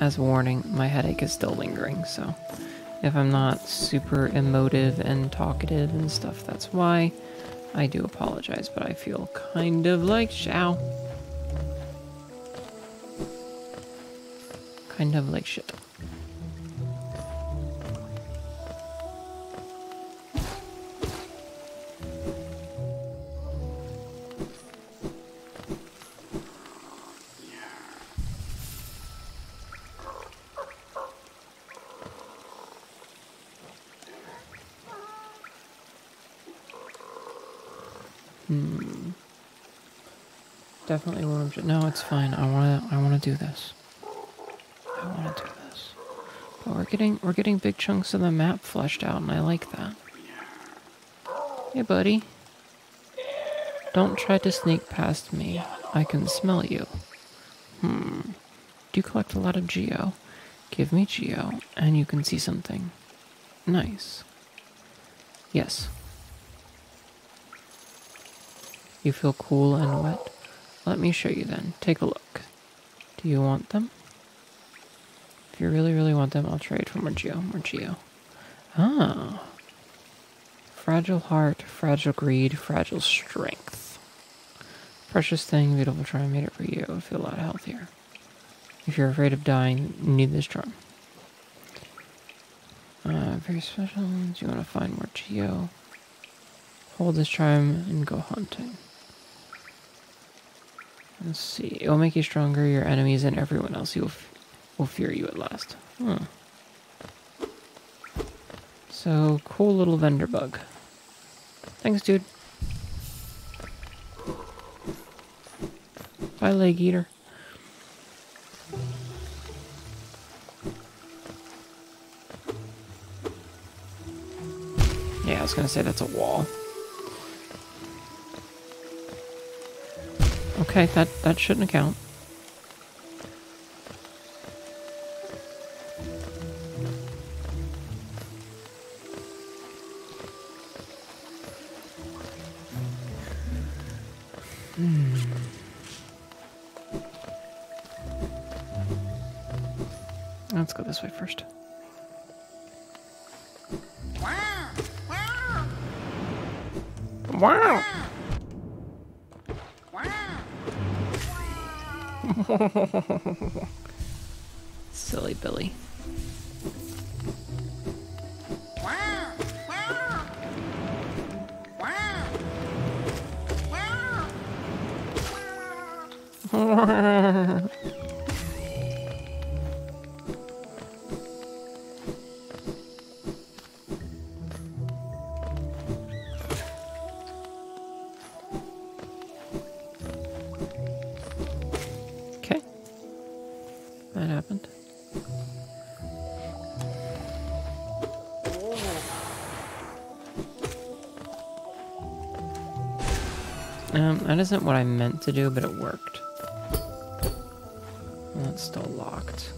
as a warning, my headache is still lingering, so if I'm not super emotive and talkative and stuff, that's why. I do apologize, but I feel kind of like Xiao. Kind of like shit. Definitely won't. obj- No, it's fine. I wanna. I wanna do this. I wanna do this. But we're getting we're getting big chunks of the map fleshed out, and I like that. Hey, buddy. Don't try to sneak past me. I can smell you. Hmm. Do you collect a lot of geo? Give me geo, and you can see something. Nice. Yes. You feel cool and wet? Let me show you then. Take a look. Do you want them? If you really, really want them, I'll trade for more geo. More geo. Ah. Fragile heart, fragile greed, fragile strength. Precious thing, beautiful charm, made it for you. Would feel a lot healthier. If you're afraid of dying, you need this charm. Uh, very special. Do you want to find more geo? Hold this charm and go hunting. Let's see. It will make you stronger. Your enemies and everyone else will, will fear you at last. Hmm. So, cool little vendor bug. Thanks, dude. Bye, leg eater. Yeah, I was gonna say that's a wall. Okay, that that shouldn't count. That isn't what I meant to do, but it worked. Well, it's still locked.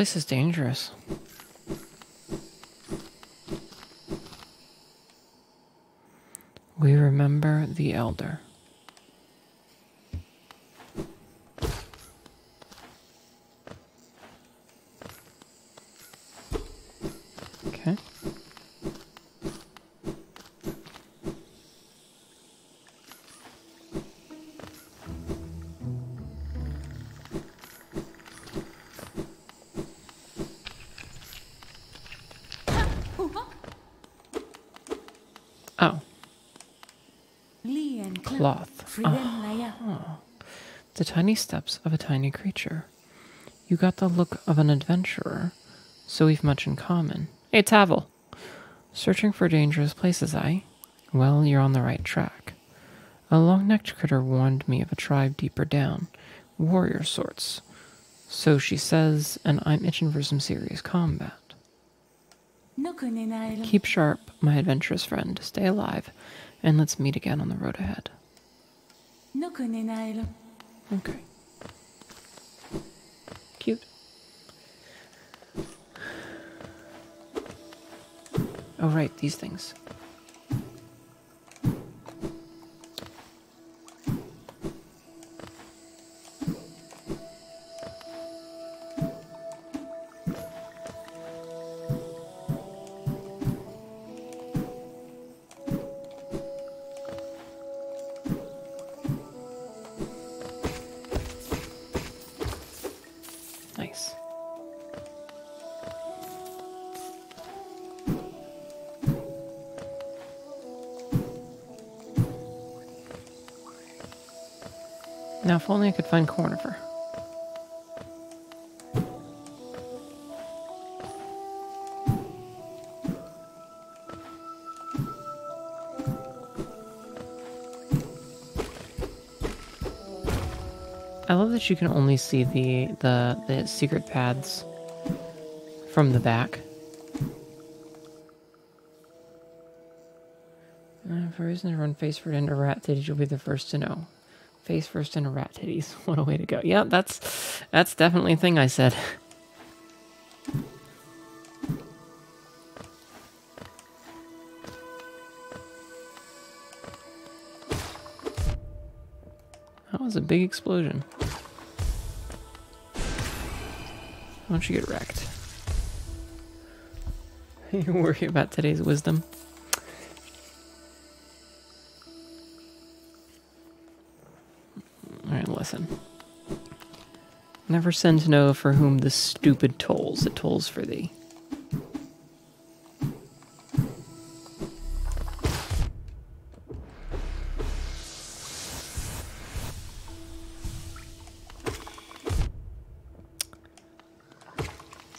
Place is dangerous. We remember the elder. Tiny steps of a tiny creature. You got the look of an adventurer, so we've much in common. Hey, Tavel. Searching for dangerous places, I. Well, you're on the right track. A long necked critter warned me of a tribe deeper down, warrior sorts. So she says, and I'm itching for some serious combat. Keep sharp, my adventurous friend. Stay alive, and let's meet again on the road ahead. Okay. Cute. Oh, right, these things. If only I could find Cornifer. I love that you can only see the the the secret paths from the back. Uh, for reason to run face first into rat titties, you'll be the first to know. Face first into rat titties. What a way to go. Yeah, that's that's definitely a thing I said. That was a big explosion. Why don't you get wrecked? you worry about today's wisdom. Never send to know for whom the stupid tolls, it tolls for thee.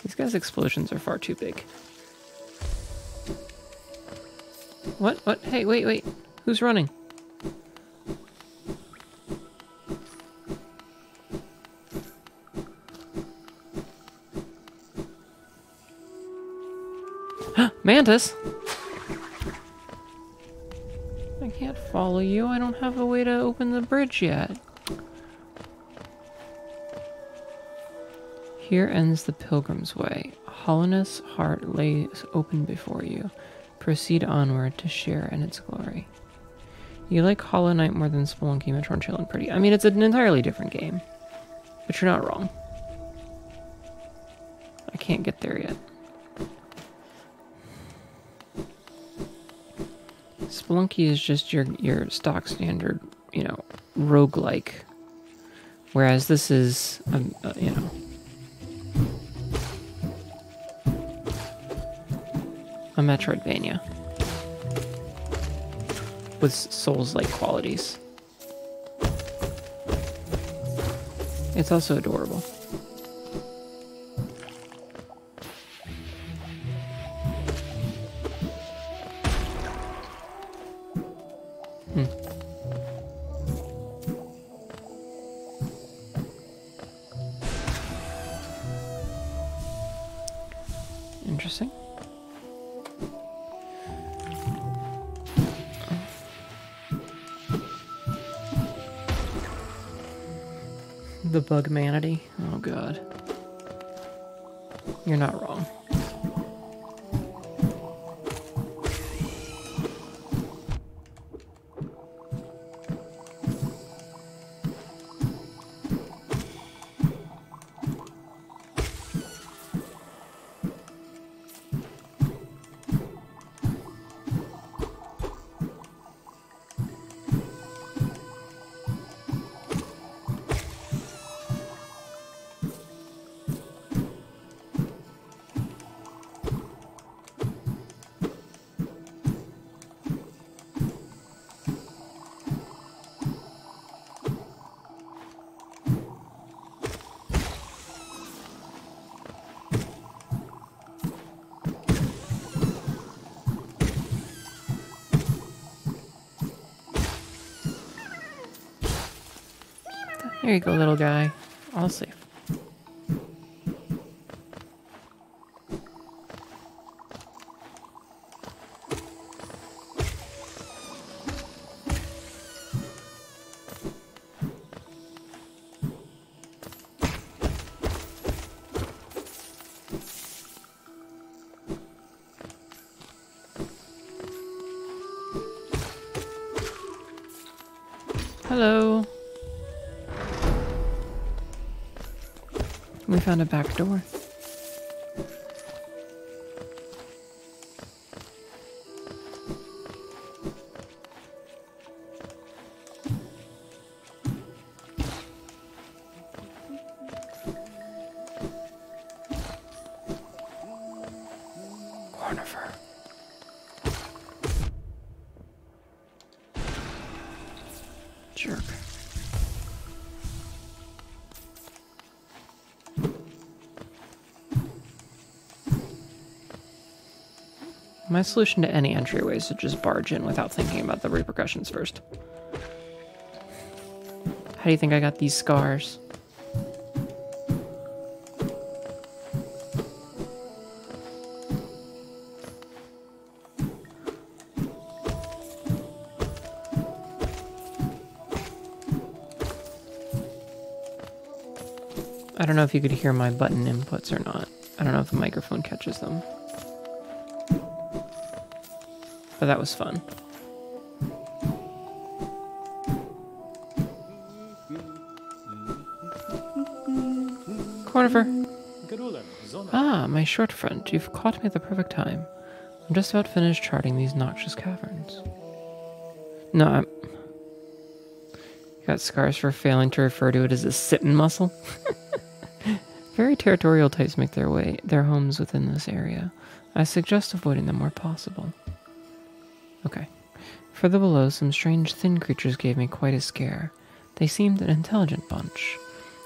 These guys' explosions are far too big. What? What? Hey, wait, wait. Who's running? Mantis? I can't follow you. I don't have a way to open the bridge yet. Here ends the pilgrim's way. Hallownest's heart lays open before you. Proceed onward to share in its glory. You like Hollow Knight more than Spelunky, Metro, and Chill and Pretty. I mean, it's an entirely different game. But you're not wrong. Spelunky is just your your stock standard, you know, roguelike. Whereas this is, um, uh, you know, a Metroidvania with Souls-like qualities. It's also adorable. Manatee. Oh god. You're not wrong. There you go, little guy. All safe. Hello. We found a back door. My solution to any entryway is to just barge in without thinking about the repercussions first. How do you think I got these scars? I don't know if you could hear my button inputs or not. I don't know if the microphone catches them. But that was fun. Cornifer. Ah, my short friend, you've caught me at the perfect time. I'm just about finished charting these noxious caverns. No, I'm. Got scars for failing to refer to it as a sitting muscle? Very territorial types make their way their homes within this area. I suggest avoiding them where possible. Further below, some strange thin creatures gave me quite a scare. They seemed an intelligent bunch.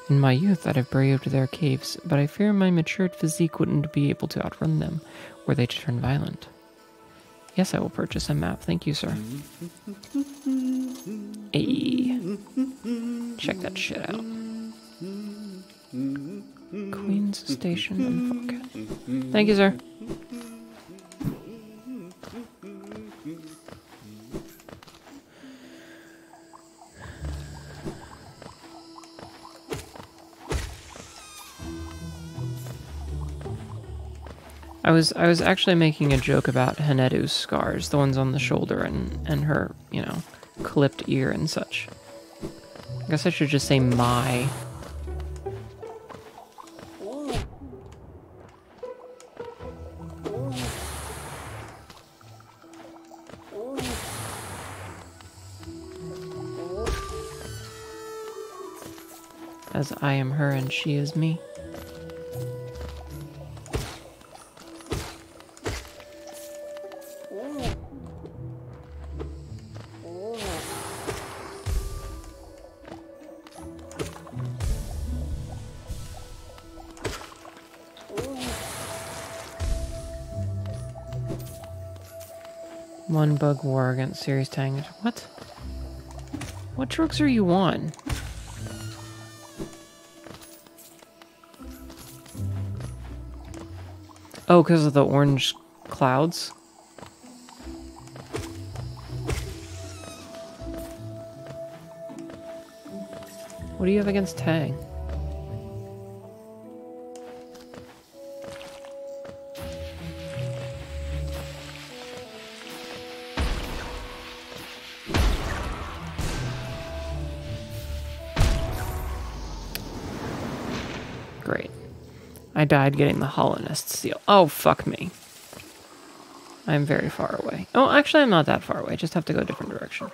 In my youth, I'd have braved their caves, but I fear my matured physique wouldn't be able to outrun them were they to turn violent. Yes, I will purchase a map. Thank you, sir. Hey. Check that shit out. Queen's Station and Falcon. Thank you, sir. Was I was actually making a joke about Hnetu's scars, the ones on the shoulder and and her, you know, clipped ear and such. I guess I should just say my. As I am her and she is me. One bug war against serious tang. What? What drugs are you on? Oh, because of the orange clouds? What do you have against Tang? I died getting the Hallownest seal. Oh, fuck me. I'm very far away. Oh, actually, I'm not that far away. I just have to go a different direction.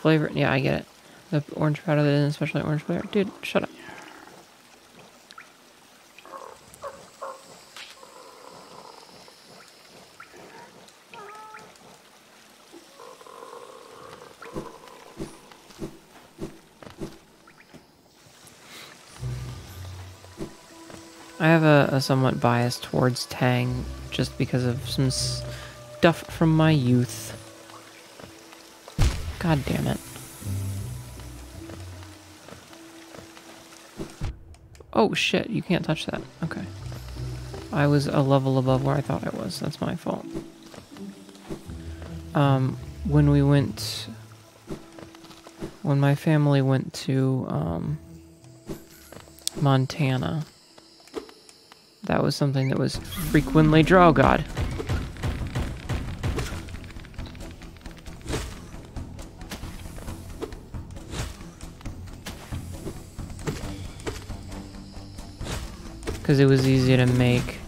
Flavor, yeah, I get it. The orange powder that isn't especially orange flavor. Dude, shut up. Somewhat biased towards Tang just because of some stuff from my youth. God damn it. Oh shit, you can't touch that. Okay. I was a level above where I thought I was. That's my fault. Um, when we went... When my family went to, um, Montana, that was something that was frequently draw god. Because it was easy to make.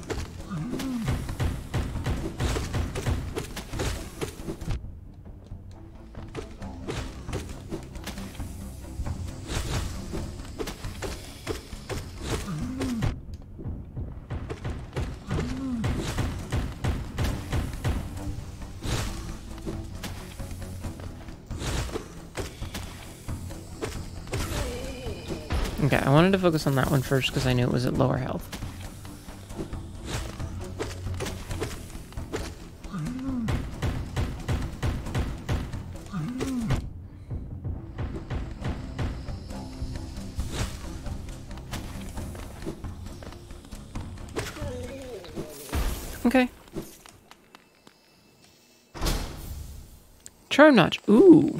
Focus on that one first because I knew it was at lower health. Okay. Charm notch. Ooh.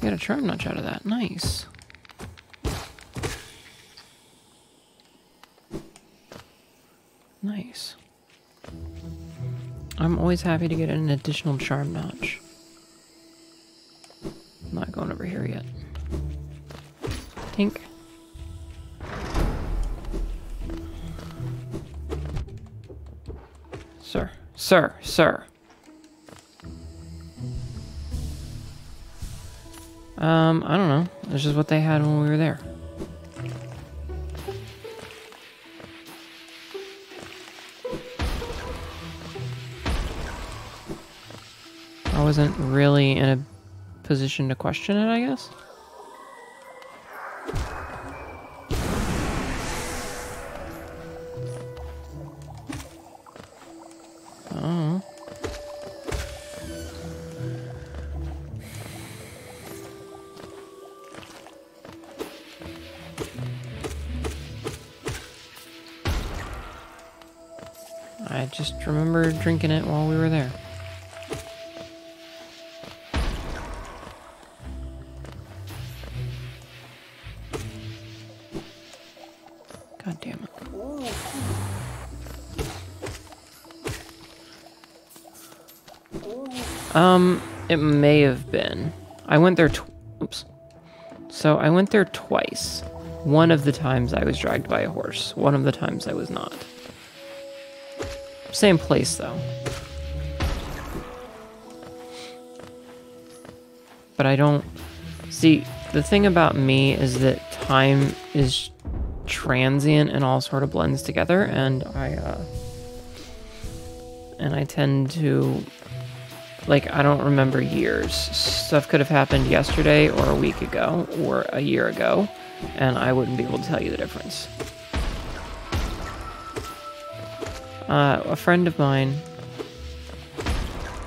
Got a charm notch out of that. Nice. Nice. I'm always happy to get an additional charm notch. I'm not going over here yet. Tink. Sir, sir, sir. Um, I don't know. This is what they had when we were there. Wasn't really in a position to question it, I guess. Oh. I just remember drinking it while we were there. Um, it may have been. I went there oops. So I went there twice. One of the times I was dragged by a horse. One of the times I was not. Same place though. But I don't see the thing about me is that time is transient and all sort of blends together and I uh and I tend to like I don't remember years. Stuff could have happened yesterday or a week ago or a year ago and I wouldn't be able to tell you the difference. Uh, a friend of mine,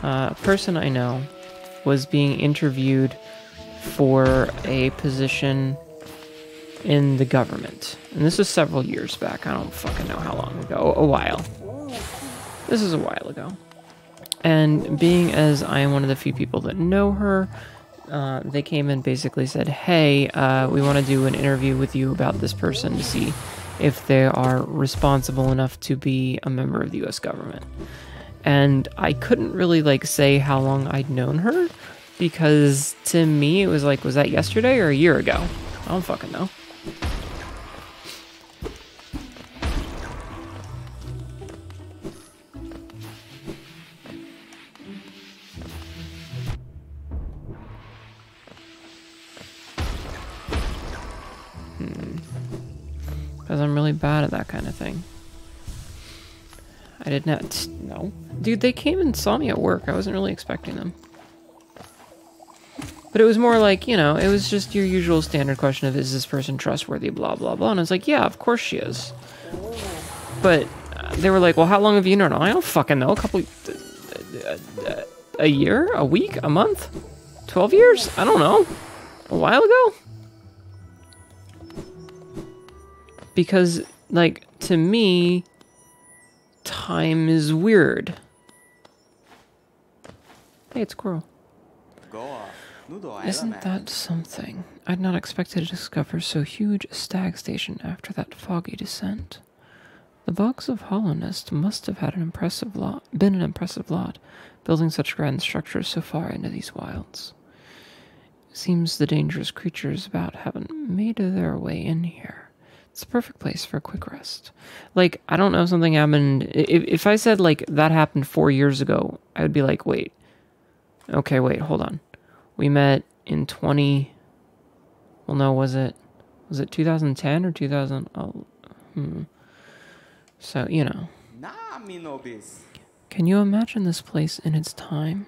uh, a person I know, was being interviewed for a position in the government. And this was several years back. I don't fucking know how long ago. A while. This is a while ago. And being as I am one of the few people that know her, uh, they came and basically said, Hey, uh, we want to do an interview with you about this person to see if they are responsible enough to be a member of the US government. And I couldn't really like say how long I'd known her because to me it was like, was that yesterday or a year ago? I don't fucking know. Because I'm really bad at that kind of thing. I did not. No. Dude, they came and saw me at work. I wasn't really expecting them. But it was more like, you know, it was just your usual standard question of is this person trustworthy, blah, blah, blah. And I was like, yeah, of course she is. But they were like, well, how long have you known? I don't fucking know. A couple, a year, a week, a month, 12 years? I don't know. A while ago? Because, like, to me, time is weird. Hey, it's squirrel. Isn't that something? I'd not expected to discover so huge a stag station after that foggy descent. The Bogs of Hallownest must have had an impressive lot, been an impressive lot, building such grand structures so far into these wilds. Seems the dangerous creatures about haven't made their way in here. It's the perfect place for a quick rest. Like, I don't know if something happened. If, if I said, like, that happened four years ago, I would be like, wait. Okay, wait, hold on. We met in 20. Well, no, was it. Was it 2010 or 2000? Oh, hmm. So, you know. Can you imagine this place in its time?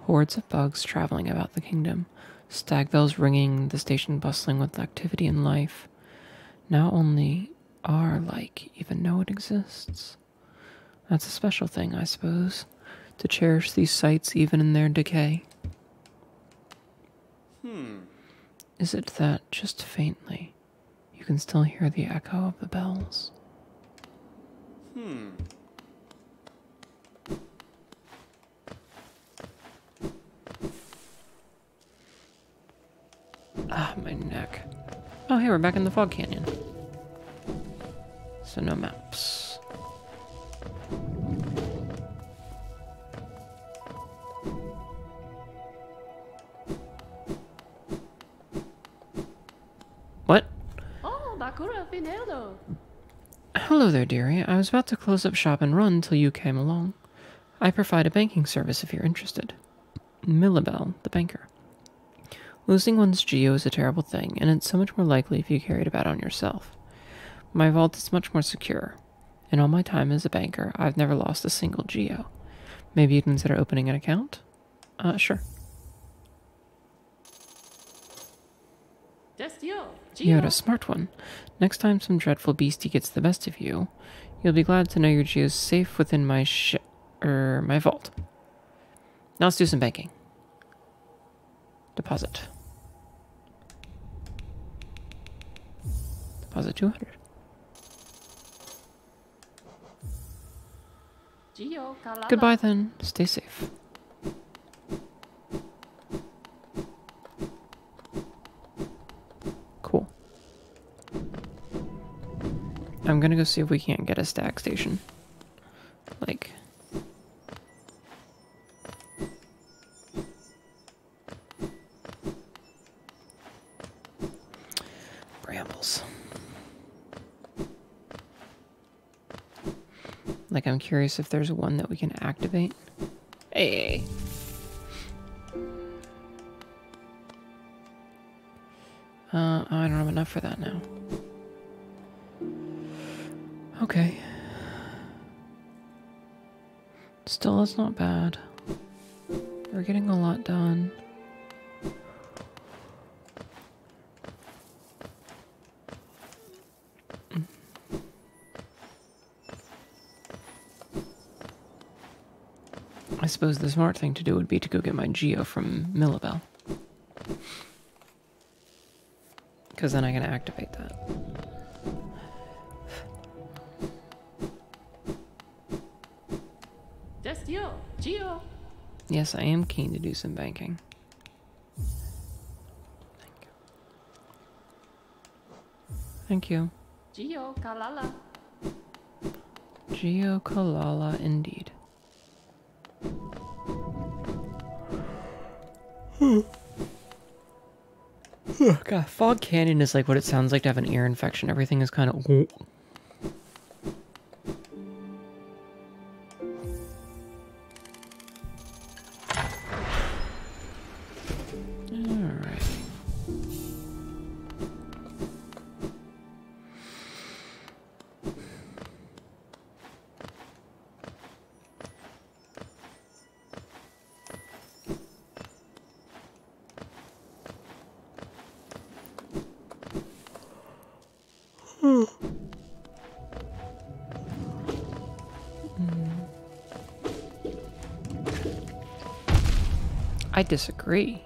Hordes of bugs traveling about the kingdom, stag bells ringing, the station bustling with activity and life. Now only our like even know it exists. That's a special thing, I suppose, to cherish these sights even in their decay. Hmm. Is it that just faintly you can still hear the echo of the bells? Hmm. Ah, my neck. Oh, hey, we're back in the Fog Canyon. So no maps. What? Oh, Bakura Finero. Hello there, dearie. I was about to close up shop and run till you came along. I provide a banking service if you're interested. Millibelle, the banker. Losing one's geo is a terrible thing, and it's so much more likely if you carry it about on yourself. My vault is much more secure. In all my time as a banker, I've never lost a single geo. Maybe you'd consider opening an account? Uh, sure. You. You're a smart one. Next time some dreadful beastie gets the best of you, you'll be glad to know your geo's safe within my sh- er, my vault. Now let's do some banking. Deposit. Deposit 200. Geo, Goodbye then. Stay safe. Cool. I'm gonna go see if we can't get a stag station. Like. Like, I'm curious if there's one that we can activate. Hey. Uh, I don't have enough for that now. Okay. Still, that's not bad. We're getting a lot done. Suppose the smart thing to do would be to go get my Geo from Millibelle. Because then I can activate that. Just you. Geo. Yes, I am keen to do some banking. Thank you. Thank you. Geo, Kalala. Geo Kalala, indeed. God, Fog Canyon is like what it sounds like to have an ear infection. Everything is kind of. Disagree.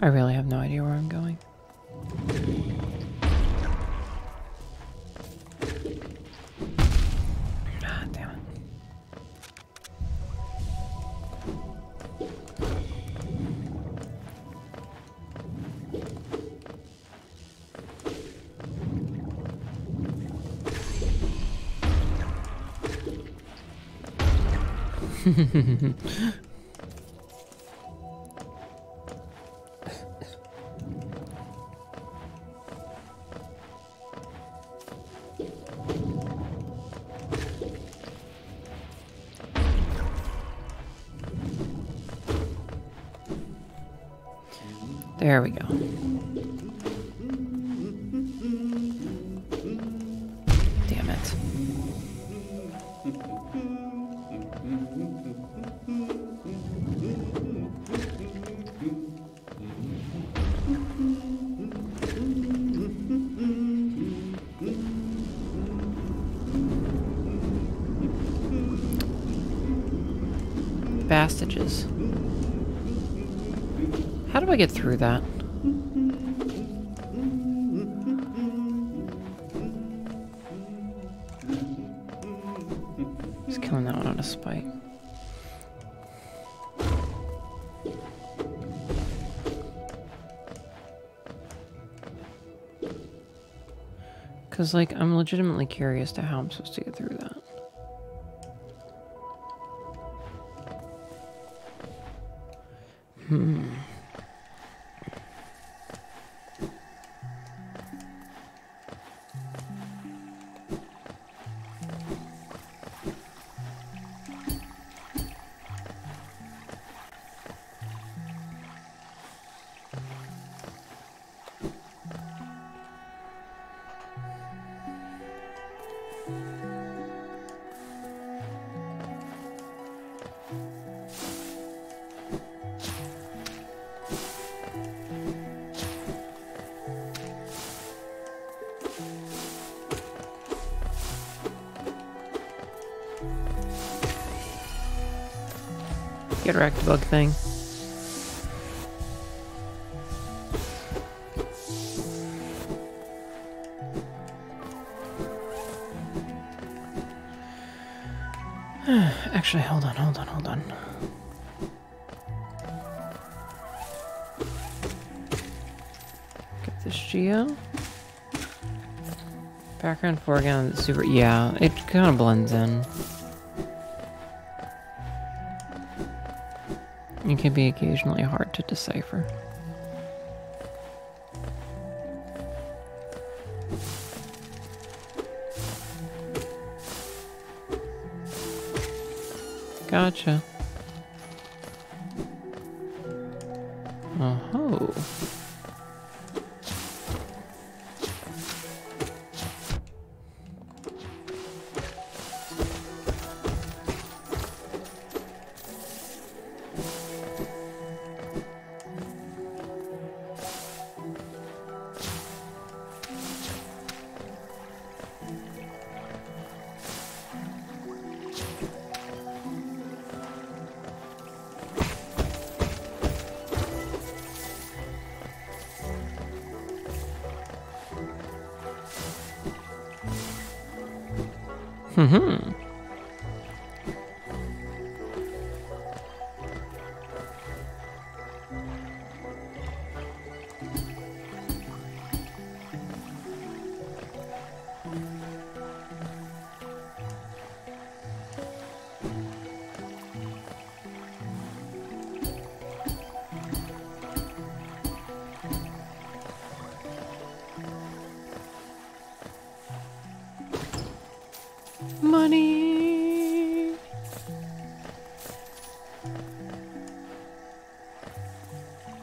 I really have no idea where I'm going. Ah, damn it. There we go. Damn it. Bastages. How do I get through that? Just killing that one out of spite. Because, like, I'm legitimately curious to how I'm supposed to get through that. Get wrecked, bug thing. Actually, hold on, hold on, hold on. Get this Geo. Background foreground, super. Yeah, it kind of blends in. It can be occasionally hard to decipher. Gotcha. Hmm.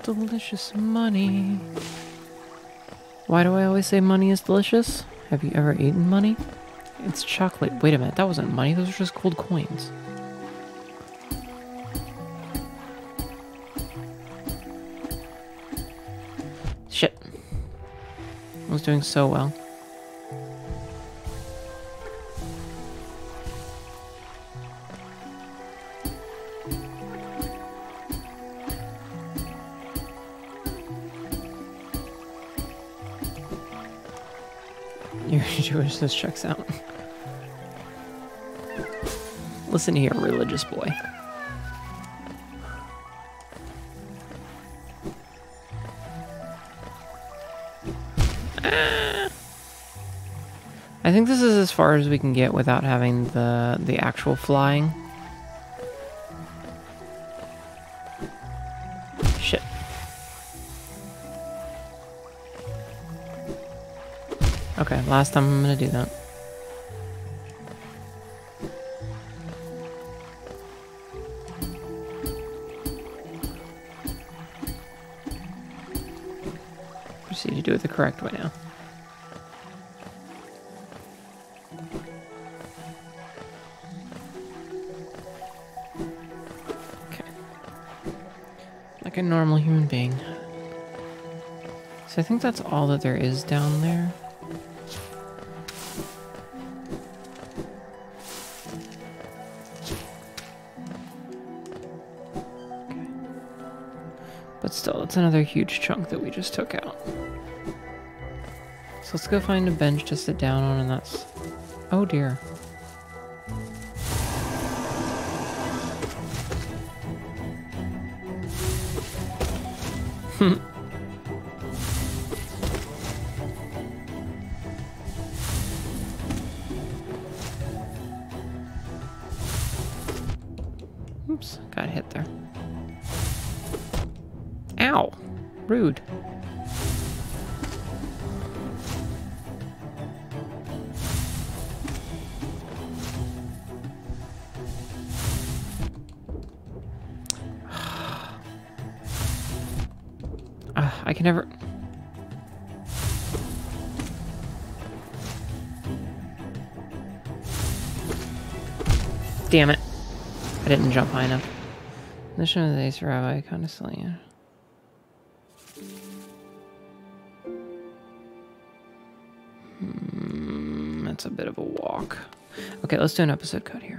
Delicious money. Why do I always say money is delicious? Have you ever eaten money? It's chocolate. Wait a minute, that wasn't money, those were just gold coins. Shit. I was doing so well. Jewish this checks out. Listen here, religious boy. I think this is as far as we can get without having the the actual flying. Okay, last time I'm gonna do that. Proceed to do it the correct way now. Okay. Like a normal human being. So I think that's all that there is down there. It's another huge chunk that we just took out. So let's go find a bench to sit down on, and that's. Oh dear. Oops, Rude. Ah, I can never. Damn it. I didn't jump high enough. Mission of the Ace Rabbi, kind of silly. Okay, let's do an episode code here.